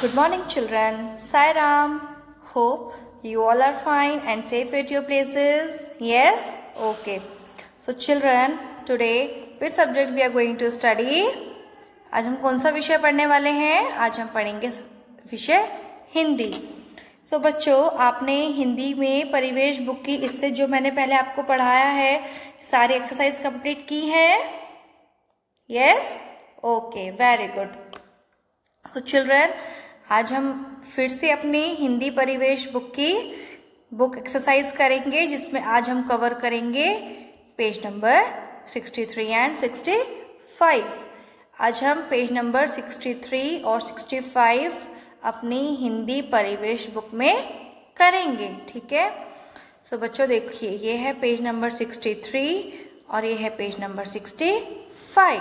Good morning children Sai Ram hope you all are fine and safe at your places yes okay so children today with subject we are going to study आज हम कौन सा विषय पढ़ने वाले हैं? आज हम पढ़ेंगे विषय हिंदी। सो so, बच्चों आपने हिंदी में परिवेश बुक की इससे जो मैंने पहले आपको पढ़ाया है सारी एक्सरसाइज कंप्लीट की है? Yes okay very good so children आज हम फिर से अपनी हिंदी परिवेश बुक की बुक एक्सरसाइज करेंगे जिसमें आज हम कवर करेंगे पेज नंबर 63 एंड 65 आज हम पेज नंबर 63 और 65 अपनी हिंदी परिवेश बुक में करेंगे ठीक है? सो so, बच्चों देखिए ये है पेज नंबर 63 और ये है page number 65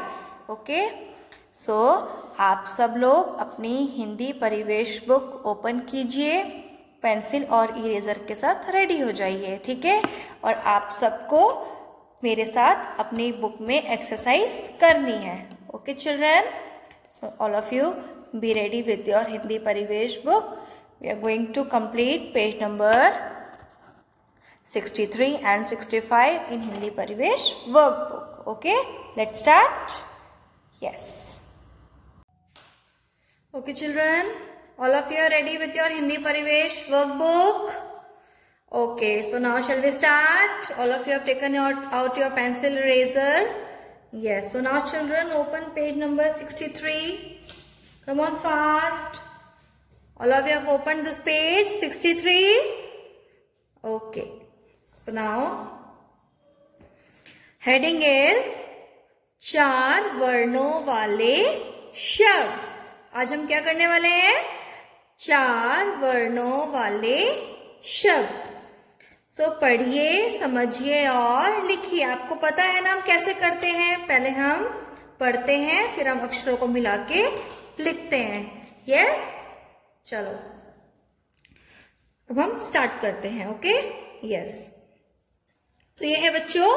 okay so so, आप सब लोग अपनी हिंदी परिवेश बुक ओपन कीजिए पेंसिल और इरेजर के साथ रेडी हो जाइए ठीक है? और आप सबको मेरे साथ अपनी बुक में एक्सरसाइज करनी है। Okay children so all of you be ready with your Hindi Parivesh book we are going to complete page number 63 and 65 in Hindi Parivesh workbook. Okay, let's start. Okay, children, all of you are ready with your Hindi Parivesh workbook. Okay, so now shall we start? All of you have taken out, out your pencil eraser. Yes, so now children, open page number 63. Come on fast. All of you have opened this page 63. Okay, so now heading is चार वर्णों वाले शब्द आज हम क्या करने वाले हैं? चार वर्णों वाले शब्द। सो पढ़िए, समझिए और लिखिए। आपको पता है ना हम कैसे करते हैं? पहले हम पढ़ते हैं, फिर हम अक्षरों को मिला के लिखते हैं। यस चलो। अब हम स्टार्ट करते हैं ओके यस तो ये है बच्चों,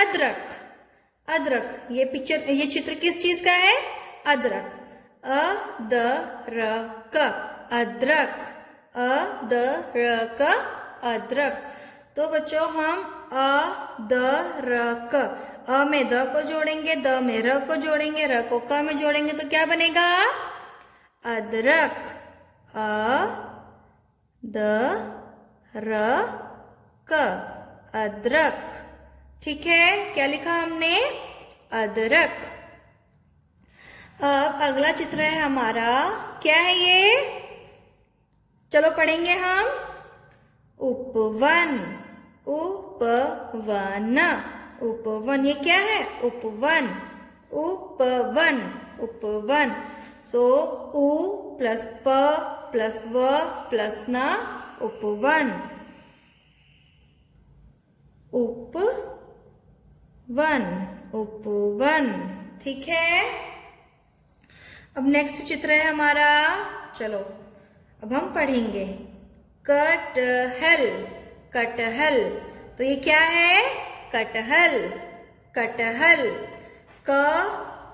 अदरक। अदरक, ये पिक्चर ये चित्र किस चीज़ का है? अदरक। अ अदरक अ द र क अदरक। तो बच्चों, हम अ द र क अ में द को जोड़ेंगे, द में र को जोड़ेंगे, र को क में जोड़ेंगे तो क्या बनेगा? अदरक अ द र क अदरक। ठीक है, क्या लिखा हमने? अदरक। अब अगला चित्र है हमारा। क्या है ये? चलो पढ़ेंगे हम। उपवन उपवन उपवन। ये क्या है? उपवन उपवन उपवन। सो उ प्लस प प्लस व प्लस न उपवन। उपवन उपवन। ठीक है? अब नेक्स्ट चित्र है हमारा, चलो, अब हम पढ़ेंगे। कटहल कटहल तो ये क्या है? कटहल कटहल, क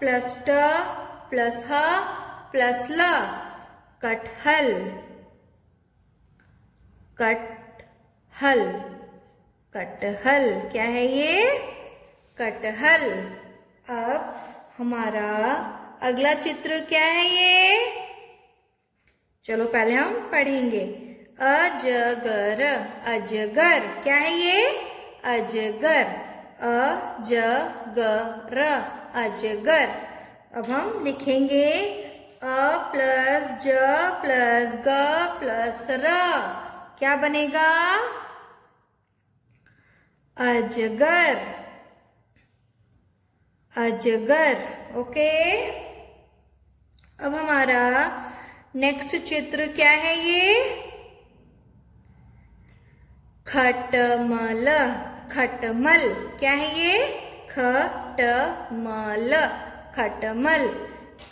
प्लस ट प्लस ह प्लस ल, कटहल कटहल कटहल, क्या है ये? कटहल। अब हमारा अगला चित्र क्या है ये? चलो पहले हम पढ़ेंगे। अजगर अजगर, क्या है ये? अजगर अजगर अजगर। अब हम लिखेंगे अ प्लस ज प्लस ग प्लस र। क्या बनेगा? अजगर अजगर, ओके? अब हमारा नेक्स्ट चित्र क्या है ये? खटमल खटमल। क्या है ये? खटमल खटमल।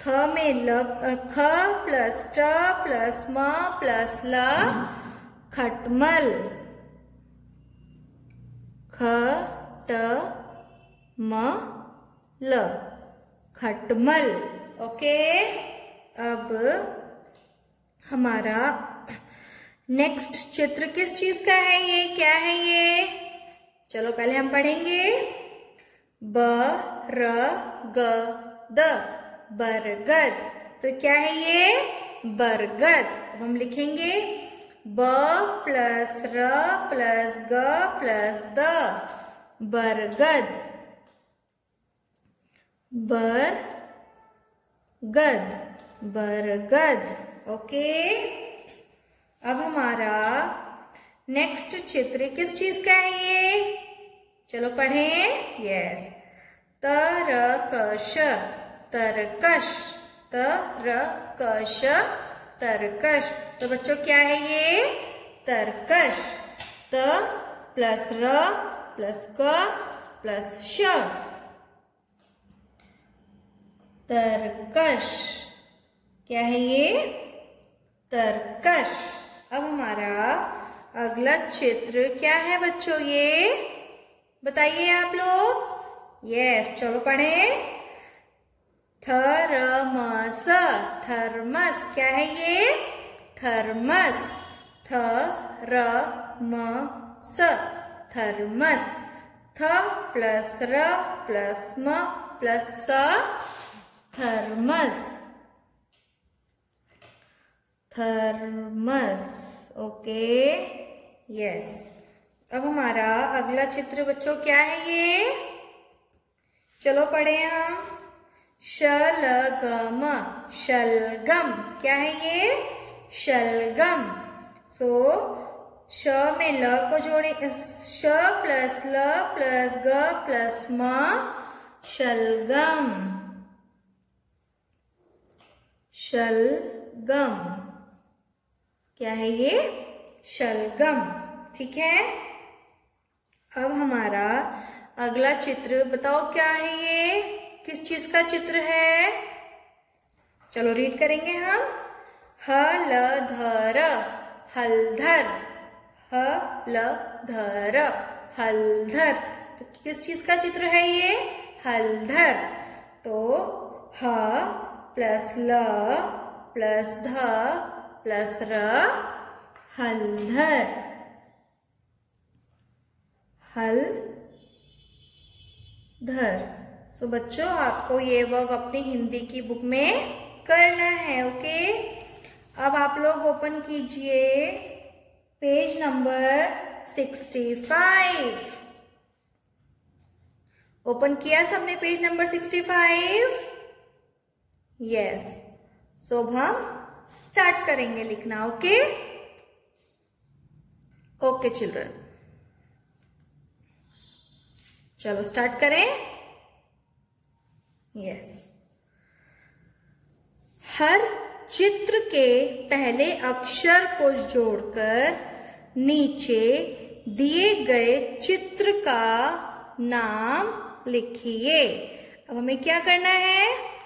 ख में ल ख प्लस ट प्लस म प्लस ल। खटमल। ख ट म ल खटमल। ओके? अब हमारा नेक्स्ट चित्र किस चीज़ का है ये? क्या है ये? चलो पहले हम पढ़ेंगे। ब, र, ग, द, बरगद। तो क्या है ये? बरगद। अब हम लिखेंगे ब प्लस र प्लस ग प्लस द। बरगद। बर गद बरगद, ओके? अब हमारा नेक्स्ट चित्र किस चीज़ का है ये? चलो पढ़ें। यस तरकश तरकश तरकश तरकश। तो बच्चों, क्या है ये? तरकश। त प्लस र प्लस क प्लस श। तरकश। क्या है ये? तरकश। अब हमारा अगला क्षेत्र क्या है बच्चों ये? बताइए आप लोग। यस चलो पढ़े। थर्मस। थर्मस, क्या है ये? थर्मस। थर्मस। थर्मस। थ प्लस र प्लस म प्लस स। थर्मस। Thermos, okay? यस अब हमारा अगला चित्र, बच्चों, क्या है ये? चलो पढ़े हम। शलगम शलगम, क्या है ये? शलगम। सो श में ल को जोड़े श प्लस ल प्लस ग प्लस म, शलगम। शलगम। क्या है ये? शलगम। ठीक है? अब हमारा अगला चित्र। बताओ क्या है ये? किस चीज़ का चित्र है? चलो रीड करेंगे हम। हलधर। हलधर। हलधर। हलधर। तो किस चीज़ का चित्र है ये? हलधर। तो ह प्लस ल प्लस ध प्लस र हलधर। हल धर सो so, बच्चों आपको ये वर्क अपनी हिंदी की बुक में करना है ओके? अब आप लोग ओपन कीजिए page number sixty five. Open किया सबने page number sixty five? Yes so अब हम स्टार्ट करेंगे लिखना, ओके? Okay children. चलो स्टार्ट करें। यस हर चित्र के पहले अक्षर को जोड़कर नीचे दिए गए चित्र का नाम लिखिए। अब हमें क्या करना है?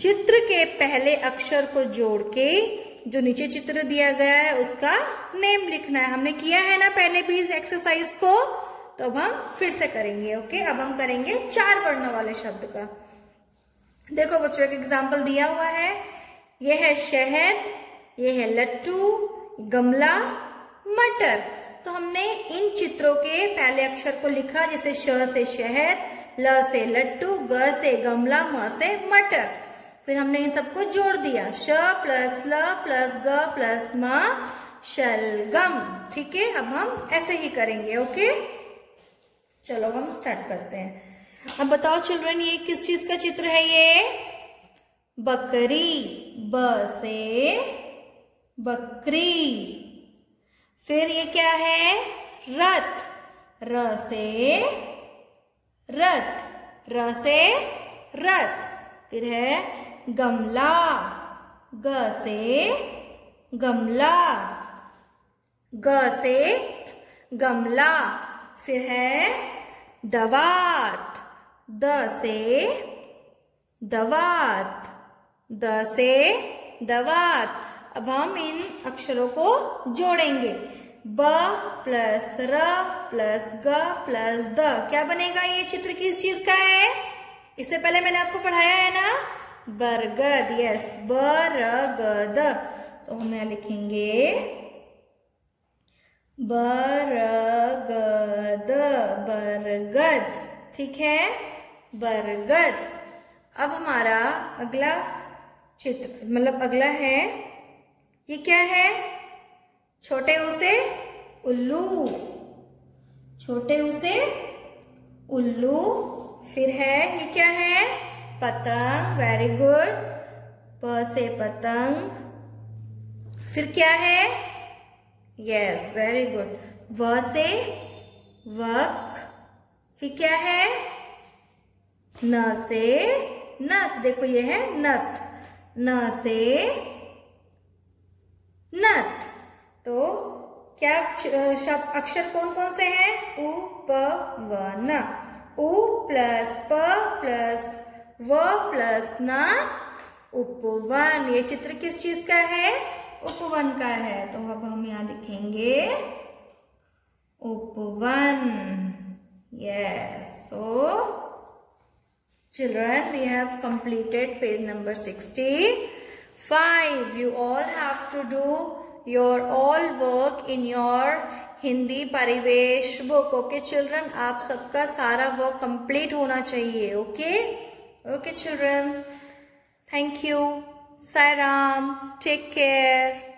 चित्र के पहले अक्षर को जोड़ के जो नीचे चित्र दिया गया है, उसका नेम लिखना है। हमने किया है ना पहले भी इस एक्सरसाइज को? तो अब हम फिर से करेंगे ओके अब हम करेंगे चार वर्णों वाले शब्द का। देखो बच्चों, एक एग्ज़ाम्पल दिया हुआ है। ये है शहद ये है लट्टू, गमला, मटर। तो हमने इन चित्रों के पहले अक्षर को लिखा, जैसे श से शहद, ल से लट्टू, ग से गमला, म से मटर। फिर हमने इन सबको जोड़ दिया। श प्लस ल प्लस ग प्लस म शलगम ठीक है? अब हम ऐसे ही करेंगे, ओके? चलो, हम स्टार्ट करते हैं। अब बताओ चिल्ड्रन ये किस चीज़ का चित्र है ये? बकरी। ब से बकरी। फिर ये क्या है? रथ। र से रथ। र से रथ। फिर है गमला। ग से गमला। ग से गमला। फिर है दवात। द से दवात। द से दवात। अब हम इन अक्षरों को जोड़ेंगे। ब प्लस र प्लस ग प्लस द। क्या बनेगा ये चित्र? किस चीज़ का है? इससे पहले मैंने आपको पढ़ाया है ना? बरगद, यस ब र ग द तो हम यहाँ लिखेंगे बरगद बरगद, ठीक है? बरगद। अब हमारा अगला चित्र मतलब अगला है, ये क्या है? छोटे उसे उल्लू। छोटे उसे उल्लू, फिर है, ये क्या है? पतंग वेरी गुड प से पतंग. फिर क्या है? यस वेरी गुड व से वक. फिर क्या है? न से नथ. देखो ये है नथ. न से नथ. तो क्या शब्द अक्षर कौन कौन से हैं? उ, प, व, न. उ प्लस प प्लस व प्लस न उपवन। ये चित्र किस चीज़ का है? उपवन का है। तो अब हम यहाँ लिखेंगे उपवन। Yes so children we have completed page number sixty five you all have to do your all work in your Hindi Parivesh book okay children आप सबका सारा वर्क कंप्लीट होना चाहिए okay okay Okay children. Thank you. Sairam. Take care.